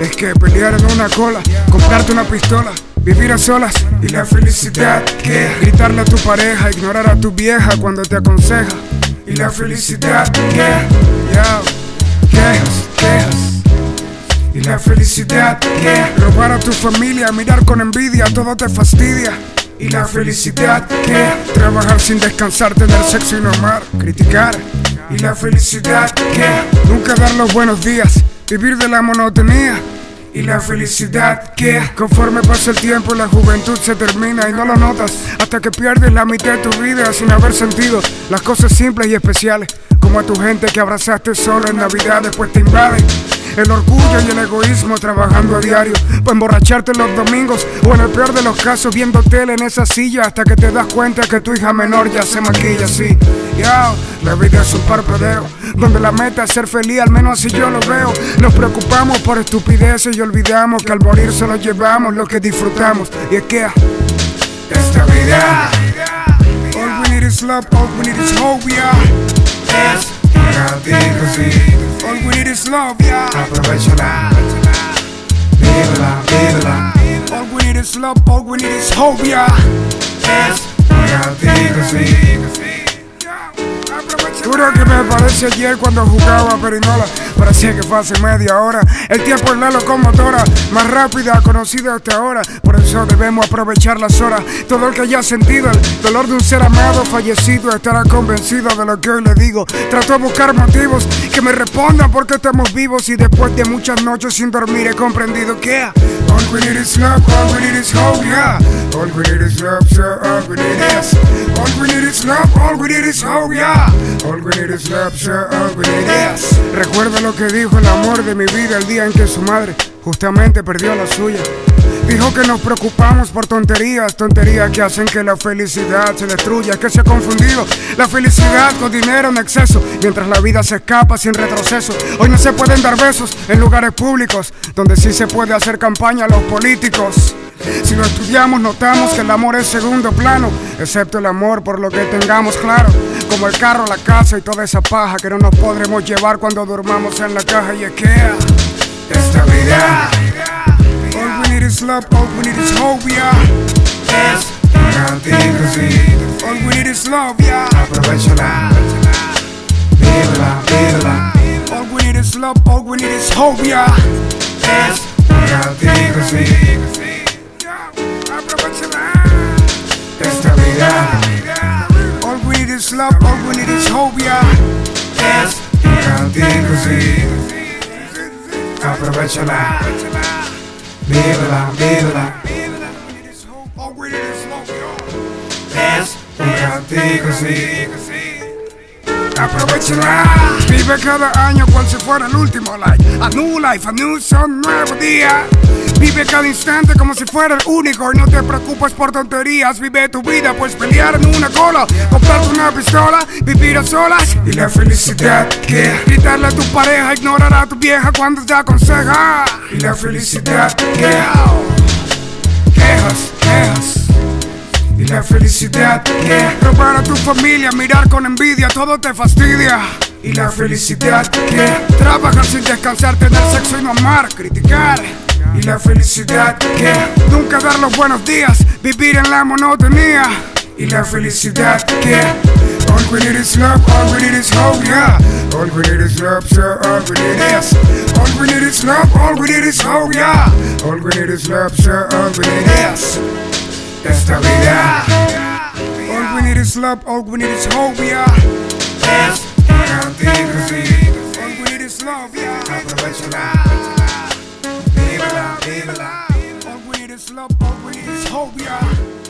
es que pelear en una cola, comprarte una pistola, vivir a solas y la felicidad que gritarle a tu pareja, ignorar a tu vieja cuando te aconseja y la felicidad que quejas, quejas. Y la felicidad que robar a tu familia, mirar con envidia, todo te fastidia. Y la felicidad que trabajar sin descansar, tener sexo y no amar, criticar. Y la felicidad que nunca dar los buenos días, vivir de la monotonía. Y la felicidad que conforme pasa el tiempo la juventud se termina y no lo notas hasta que pierdes la mitad de tu vida sin haber sentido las cosas simples y especiales como a tu gente que abrazaste solo en Navidad después te invaden el orgullo y el egoísmo trabajando a diario para emborracharte los domingos o en el peor de los casos viendo tele en esa silla hasta que te das cuenta que tu hija menor ya se maquilla así. Ya, la vida es un parpadeo donde la meta es ser feliz, al menos así yo lo veo. Nos preocupamos por estupideces y olvidamos que al morir solo llevamos lo que disfrutamos. Y es que esta vida, all we need is love, all we need is hope, yeah. All we need is love, yeah. Aprovechala, vívela, vívela. All we need is love, all we need is hope, yeah. Es contigo, sí. Juro que me parece ayer cuando jugaba Perinola Parecía que fue hace media hora. El tiempo es la locomotora Más rápida conocida hasta ahora. Por eso debemos aprovechar las horas. Todo el que haya sentido el dolor de un ser amado fallecido Estará convencido de lo que hoy le digo. Trato de buscar motivos que me respondan porque estamos vivos Y después de muchas noches sin dormir he comprendido que Recuerda lo que dijo el amor de mi vida el día en que su madre justamente perdió la suya Dijo que nos preocupamos por tonterías, tonterías que hacen que la felicidad se destruya, que se ha confundido la felicidad con dinero en exceso, mientras la vida se escapa sin retroceso. Hoy no se pueden dar besos en lugares públicos, donde sí se puede hacer campaña a los políticos. Si lo estudiamos notamos que el amor es segundo plano, excepto el amor por lo que tengamos claro, como el carro, la casa y toda esa paja que no nos podremos llevar cuando durmamos en la caja y es que All we need is love, all we need is hope, yeah. Es contigo, sí. All we need is love, yeah. Aprovechala, vívela, vívela. All we need is love, all we need is hope, yeah. Es contigo, sí. Aprovechala. Esta vida. All we need is love, all we need is hope, yeah. Es contigo, sí. Aprovechala. Vívela, vívela. Aprovechala. Vive cada año cual si fuera el último like. A new life, a new son, nuevo día. Vive cada instante como si fuera el único y no te preocupes por tonterías. Vive tu vida, pues pelear en una cola, comprarte una pistola, vivir a solas y la felicidad que gritarle a tu pareja, ignorar a tu vieja cuando te aconseja y la felicidad que quejas, quejas. Y la felicidad que robar a tu familia, mirar con envidia, todo te fastidia. Y la felicidad que trabajar sin descansar, tener sexo y no amar, criticar. Y la felicidad que nunca dar los buenos días, vivir en la monotonía. Y la felicidad que all we need is love, all we need is hope, yeah. All we need is love, so all we need is. All we need is love, all we need is hope, yeah. All we need is love, so all we need is. All oh, we need is love, all we need is hope, yeah. Es contigo, sí. All we need is love, yeah. Aprovechala. Vívela, vívela. All we need is love, all we need is hope, yeah.